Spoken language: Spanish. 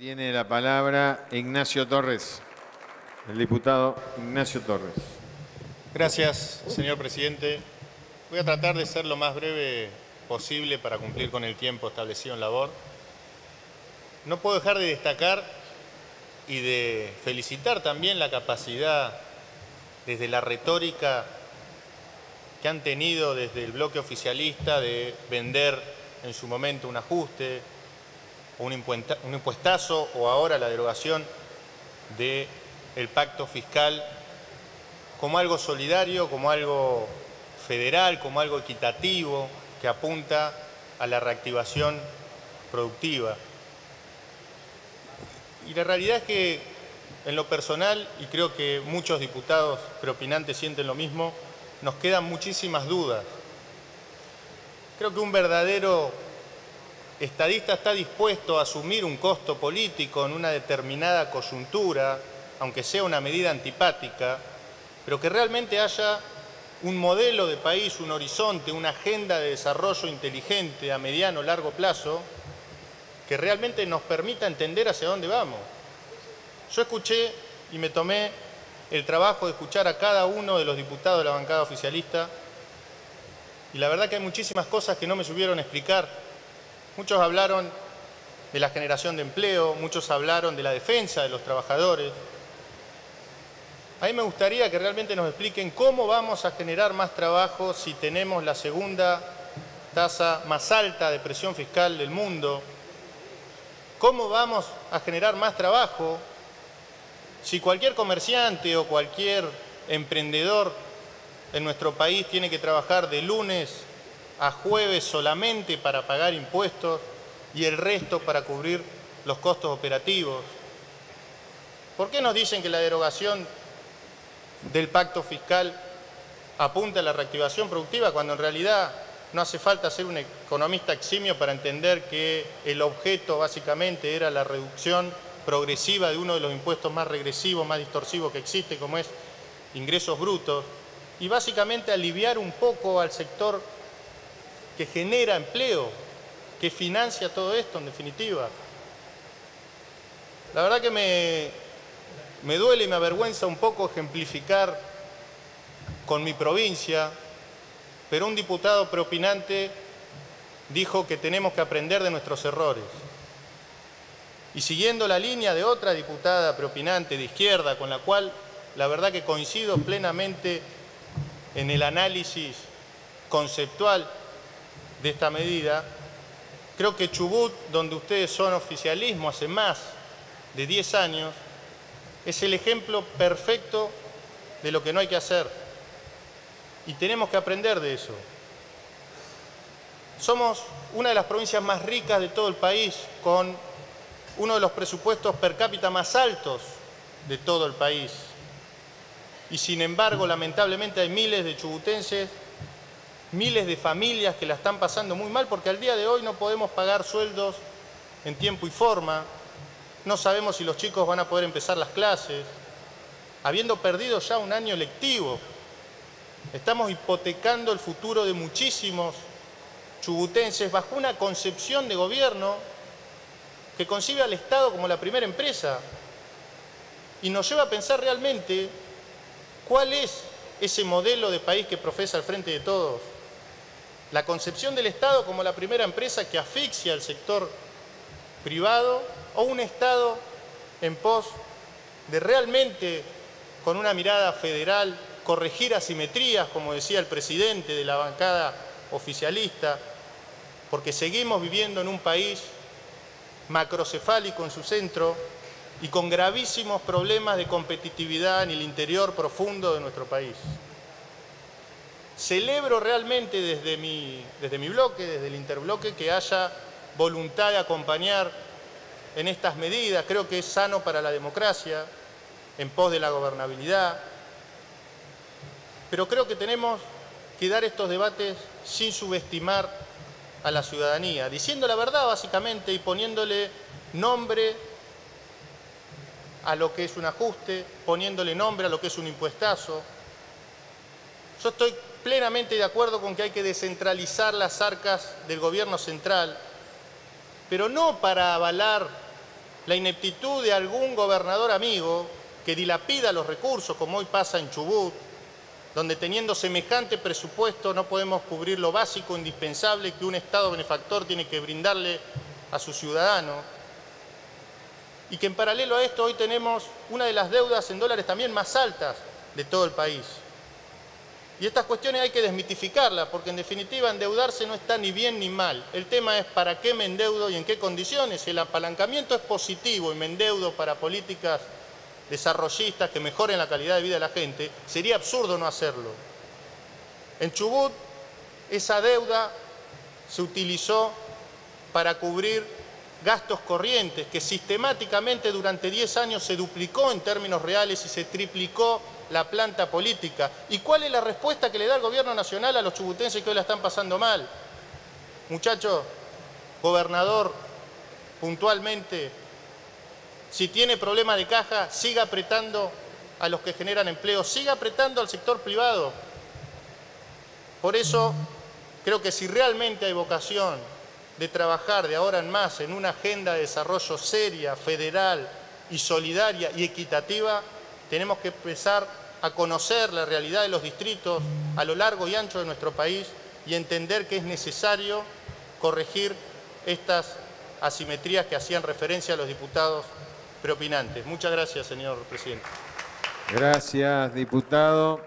Tiene la palabra Ignacio Torres, el diputado Ignacio Torres. Gracias, señor presidente. Voy a tratar de ser lo más breve posible para cumplir con el tiempo establecido en labor. No puedo dejar de destacar y de felicitar también la capacidad desde la retórica que han tenido desde el bloque oficialista de vender en su momento un ajuste, un, impuestazo o ahora la derogación del pacto fiscal como algo solidario, como algo federal, como algo equitativo que apunta a la reactivación productiva. Y la realidad es que en lo personal, y creo que muchos diputados preopinantes sienten lo mismo, nos quedan muchísimas dudas. Creo que un verdadero estadista está dispuesto a asumir un costo político en una determinada coyuntura, aunque sea una medida antipática, pero que realmente haya un modelo de país, un horizonte, una agenda de desarrollo inteligente a mediano o largo plazo que realmente nos permita entender hacia dónde vamos. Yo escuché y me tomé el trabajo de escuchar a cada uno de los diputados de la bancada oficialista y la verdad que hay muchísimas cosas que no me subieron a explicar Muchos hablaron de la generación de empleo, muchos hablaron de la defensa de los trabajadores. A mí me gustaría que realmente nos expliquen cómo vamos a generar más trabajo si tenemos la segunda tasa más alta de presión fiscal del mundo. ¿Cómo vamos a generar más trabajo si cualquier comerciante o cualquier emprendedor en nuestro país tiene que trabajar de lunes a jueves solamente para pagar impuestos y el resto para cubrir los costos operativos? ¿Por qué nos dicen que la derogación del pacto fiscal apunta a la reactivación productiva cuando en realidad no hace falta ser un economista eximio para entender que el objeto básicamente era la reducción progresiva de uno de los impuestos más regresivos, más distorsivos que existe, como es ingresos brutos, y básicamente aliviar un poco al sector que genera empleo, que financia todo esto en definitiva. La verdad que me, me duele y me avergüenza un poco ejemplificar con mi provincia, pero un diputado preopinante dijo que tenemos que aprender de nuestros errores. Y siguiendo la línea de otra diputada preopinante de izquierda, con la cual la verdad que coincido plenamente en el análisis conceptual de esta medida, creo que Chubut, donde ustedes son oficialismo hace más de 10 años, es el ejemplo perfecto de lo que no hay que hacer. Y tenemos que aprender de eso. Somos una de las provincias más ricas de todo el país, con uno de los presupuestos per cápita más altos de todo el país. Y sin embargo, lamentablemente hay miles de chubutenses miles de familias que la están pasando muy mal porque al día de hoy no podemos pagar sueldos en tiempo y forma, no sabemos si los chicos van a poder empezar las clases, habiendo perdido ya un año lectivo. Estamos hipotecando el futuro de muchísimos chubutenses bajo una concepción de gobierno que concibe al Estado como la primera empresa. Y nos lleva a pensar realmente cuál es ese modelo de país que profesa al frente de todos la concepción del Estado como la primera empresa que asfixia al sector privado o un Estado en pos de realmente, con una mirada federal, corregir asimetrías, como decía el presidente de la bancada oficialista, porque seguimos viviendo en un país macrocefálico en su centro y con gravísimos problemas de competitividad en el interior profundo de nuestro país. Celebro realmente desde mi, desde mi bloque, desde el interbloque, que haya voluntad de acompañar en estas medidas. Creo que es sano para la democracia, en pos de la gobernabilidad. Pero creo que tenemos que dar estos debates sin subestimar a la ciudadanía, diciendo la verdad básicamente y poniéndole nombre a lo que es un ajuste, poniéndole nombre a lo que es un impuestazo. Yo estoy plenamente de acuerdo con que hay que descentralizar las arcas del gobierno central, pero no para avalar la ineptitud de algún gobernador amigo que dilapida los recursos, como hoy pasa en Chubut, donde teniendo semejante presupuesto no podemos cubrir lo básico, indispensable que un Estado benefactor tiene que brindarle a sus ciudadanos. Y que en paralelo a esto hoy tenemos una de las deudas en dólares también más altas de todo el país. Y estas cuestiones hay que desmitificarlas, porque en definitiva endeudarse no está ni bien ni mal. El tema es para qué me endeudo y en qué condiciones. Si el apalancamiento es positivo y me endeudo para políticas desarrollistas que mejoren la calidad de vida de la gente, sería absurdo no hacerlo. En Chubut, esa deuda se utilizó para cubrir gastos corrientes, que sistemáticamente durante 10 años se duplicó en términos reales y se triplicó la planta política. ¿Y cuál es la respuesta que le da el gobierno nacional a los chubutenses que hoy la están pasando mal? Muchachos, gobernador, puntualmente, si tiene problema de caja, siga apretando a los que generan empleo, siga apretando al sector privado. Por eso, creo que si realmente hay vocación de trabajar de ahora en más en una agenda de desarrollo seria, federal y solidaria y equitativa, tenemos que empezar a conocer la realidad de los distritos a lo largo y ancho de nuestro país y entender que es necesario corregir estas asimetrías que hacían referencia a los diputados preopinantes. Muchas gracias, señor presidente. Gracias, diputado.